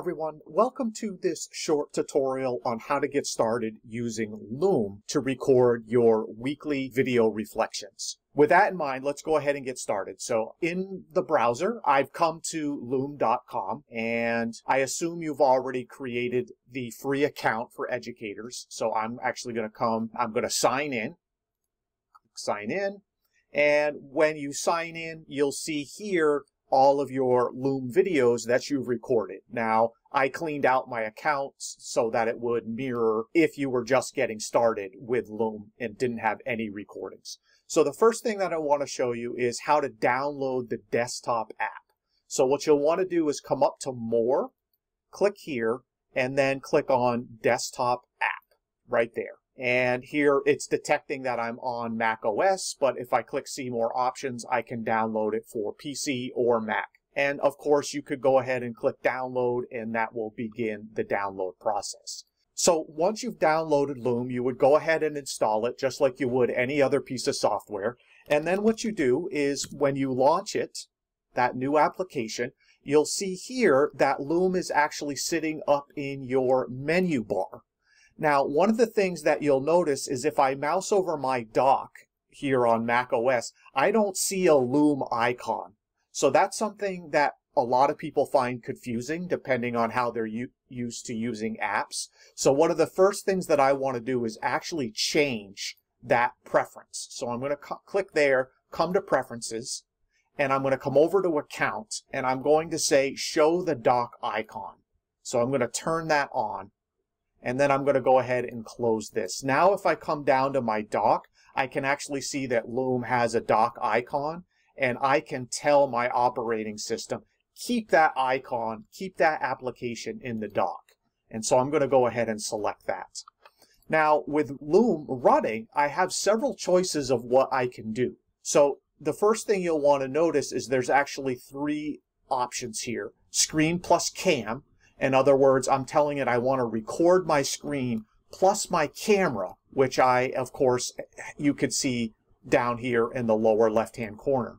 everyone, welcome to this short tutorial on how to get started using Loom to record your weekly video reflections. With that in mind, let's go ahead and get started. So in the browser, I've come to loom.com and I assume you've already created the free account for educators. So I'm actually going to come, I'm going to sign in, sign in. And when you sign in, you'll see here all of your Loom videos that you've recorded. Now, I cleaned out my accounts so that it would mirror if you were just getting started with Loom and didn't have any recordings. So the first thing that I want to show you is how to download the desktop app. So what you'll want to do is come up to More, click here, and then click on Desktop App right there. And here it's detecting that I'm on Mac OS, but if I click see more options, I can download it for PC or Mac. And of course, you could go ahead and click download and that will begin the download process. So once you've downloaded Loom, you would go ahead and install it just like you would any other piece of software. And then what you do is when you launch it, that new application, you'll see here that Loom is actually sitting up in your menu bar. Now, one of the things that you'll notice is if I mouse over my dock here on Mac OS, I don't see a Loom icon. So that's something that a lot of people find confusing depending on how they're used to using apps. So one of the first things that I want to do is actually change that preference. So I'm going to click there, come to preferences, and I'm going to come over to account and I'm going to say show the dock icon. So I'm going to turn that on and then I'm going to go ahead and close this. Now if I come down to my dock, I can actually see that Loom has a dock icon and I can tell my operating system, keep that icon, keep that application in the dock. And so I'm going to go ahead and select that. Now with Loom running, I have several choices of what I can do. So the first thing you'll want to notice is there's actually three options here. Screen plus cam, in other words, I'm telling it I want to record my screen plus my camera, which I, of course, you could see down here in the lower left-hand corner.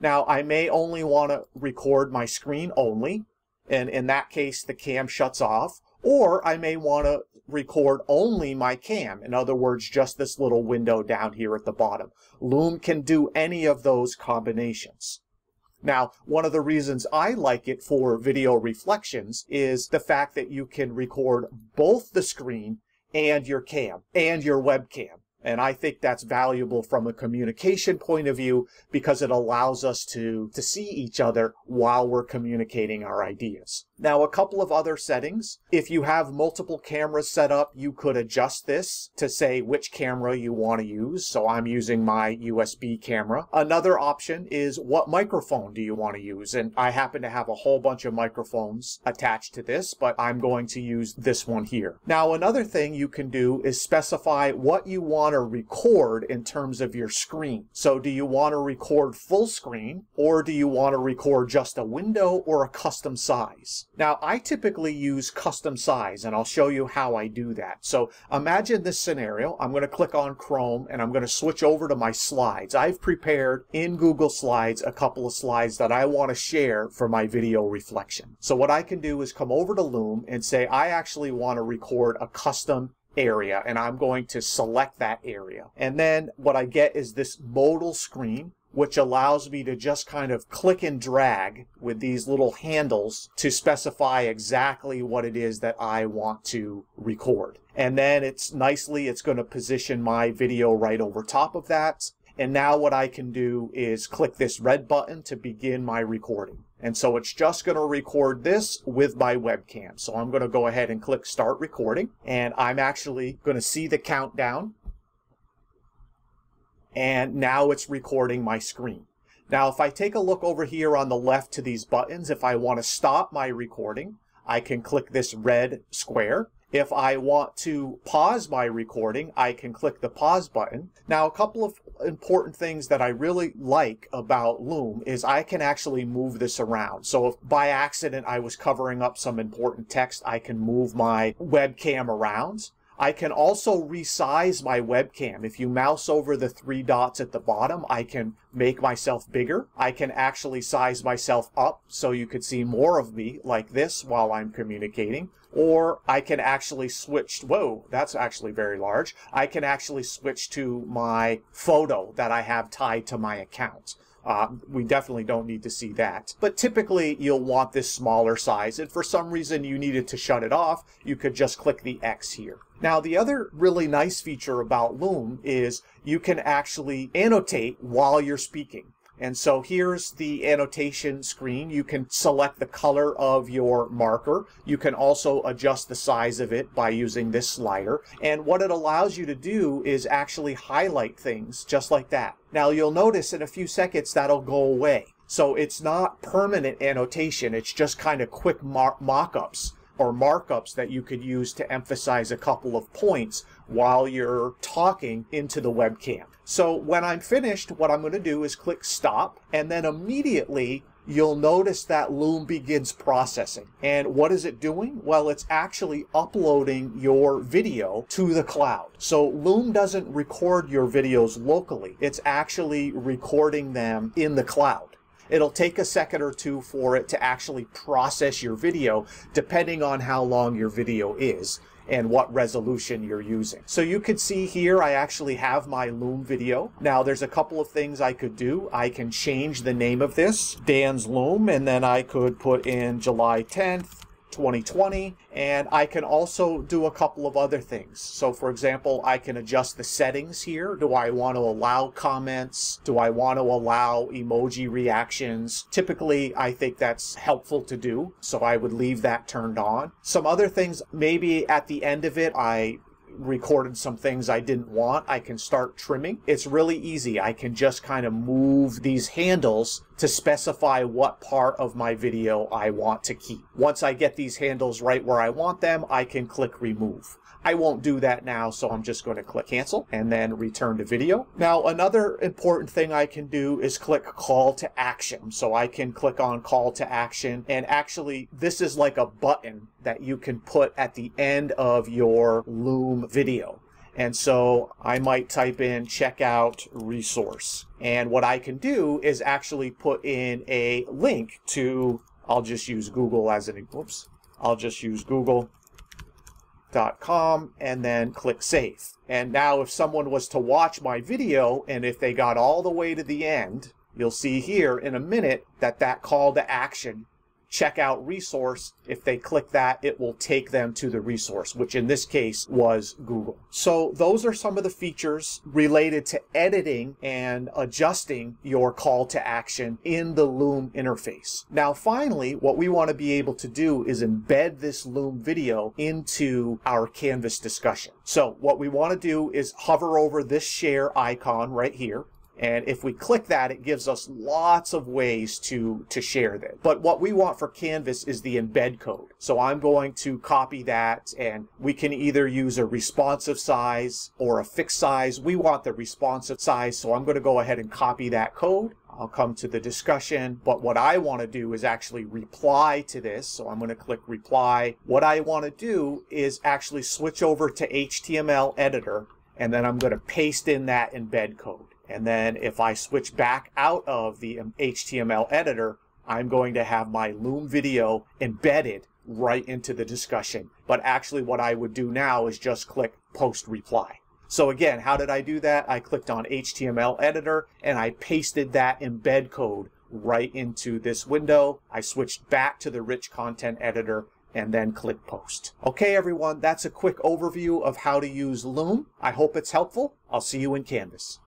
Now, I may only want to record my screen only, and in that case, the cam shuts off, or I may want to record only my cam. In other words, just this little window down here at the bottom. Loom can do any of those combinations. Now, one of the reasons I like it for video reflections is the fact that you can record both the screen and your cam and your webcam. And I think that's valuable from a communication point of view because it allows us to, to see each other while we're communicating our ideas. Now, a couple of other settings. If you have multiple cameras set up, you could adjust this to say which camera you want to use. So I'm using my USB camera. Another option is what microphone do you want to use? And I happen to have a whole bunch of microphones attached to this, but I'm going to use this one here. Now, another thing you can do is specify what you want to record in terms of your screen. So do you want to record full screen or do you want to record just a window or a custom size? Now, I typically use custom size, and I'll show you how I do that. So imagine this scenario. I'm going to click on Chrome, and I'm going to switch over to my slides. I've prepared in Google Slides a couple of slides that I want to share for my video reflection. So what I can do is come over to Loom and say, I actually want to record a custom area and I'm going to select that area. And then what I get is this modal screen which allows me to just kind of click and drag with these little handles to specify exactly what it is that I want to record. And then it's nicely, it's going to position my video right over top of that. And now what I can do is click this red button to begin my recording. And so it's just going to record this with my webcam. So I'm going to go ahead and click start recording and I'm actually going to see the countdown and now it's recording my screen. Now, if I take a look over here on the left to these buttons, if I want to stop my recording, I can click this red square. If I want to pause my recording, I can click the pause button. Now, a couple of important things that I really like about Loom is I can actually move this around. So if by accident I was covering up some important text, I can move my webcam around. I can also resize my webcam. If you mouse over the three dots at the bottom, I can make myself bigger. I can actually size myself up so you could see more of me like this while I'm communicating. Or I can actually switch, whoa, that's actually very large. I can actually switch to my photo that I have tied to my account. Uh, we definitely don't need to see that. But typically you'll want this smaller size and for some reason you needed to shut it off, you could just click the X here. Now the other really nice feature about Loom is you can actually annotate while you're speaking. And so here's the annotation screen. You can select the color of your marker. You can also adjust the size of it by using this slider. And what it allows you to do is actually highlight things just like that. Now you'll notice in a few seconds that'll go away. So it's not permanent annotation. It's just kind of quick mock-ups or markups that you could use to emphasize a couple of points while you're talking into the webcam. So when I'm finished, what I'm going to do is click stop and then immediately you'll notice that Loom begins processing. And what is it doing? Well, it's actually uploading your video to the cloud. So Loom doesn't record your videos locally. It's actually recording them in the cloud. It'll take a second or two for it to actually process your video, depending on how long your video is and what resolution you're using. So you could see here I actually have my Loom video. Now there's a couple of things I could do. I can change the name of this, Dan's Loom, and then I could put in July 10th, 2020 and I can also do a couple of other things. So for example, I can adjust the settings here. Do I want to allow comments? Do I want to allow emoji reactions? Typically, I think that's helpful to do. So I would leave that turned on. Some other things, maybe at the end of it, I recorded some things I didn't want, I can start trimming. It's really easy. I can just kind of move these handles to specify what part of my video I want to keep. Once I get these handles right where I want them, I can click remove. I won't do that now, so I'm just going to click cancel and then return to video. Now, another important thing I can do is click call to action. So I can click on call to action and actually this is like a button that you can put at the end of your Loom video. And so I might type in checkout resource. And what I can do is actually put in a link to, I'll just use Google as an, oops, I'll just use Google com and then click save. And now if someone was to watch my video and if they got all the way to the end, you'll see here in a minute that that call to action checkout resource, if they click that, it will take them to the resource, which in this case was Google. So those are some of the features related to editing and adjusting your call to action in the Loom interface. Now, finally, what we want to be able to do is embed this Loom video into our Canvas discussion. So what we want to do is hover over this share icon right here. And if we click that, it gives us lots of ways to, to share that. But what we want for Canvas is the embed code. So I'm going to copy that and we can either use a responsive size or a fixed size. We want the responsive size. So I'm going to go ahead and copy that code. I'll come to the discussion, but what I want to do is actually reply to this. So I'm going to click reply. What I want to do is actually switch over to HTML editor and then I'm going to paste in that embed code. And then if I switch back out of the um, HTML editor, I'm going to have my Loom video embedded right into the discussion. But actually what I would do now is just click post reply. So again, how did I do that? I clicked on HTML editor and I pasted that embed code right into this window. I switched back to the rich content editor and then click post. Okay, everyone, that's a quick overview of how to use Loom. I hope it's helpful. I'll see you in Canvas.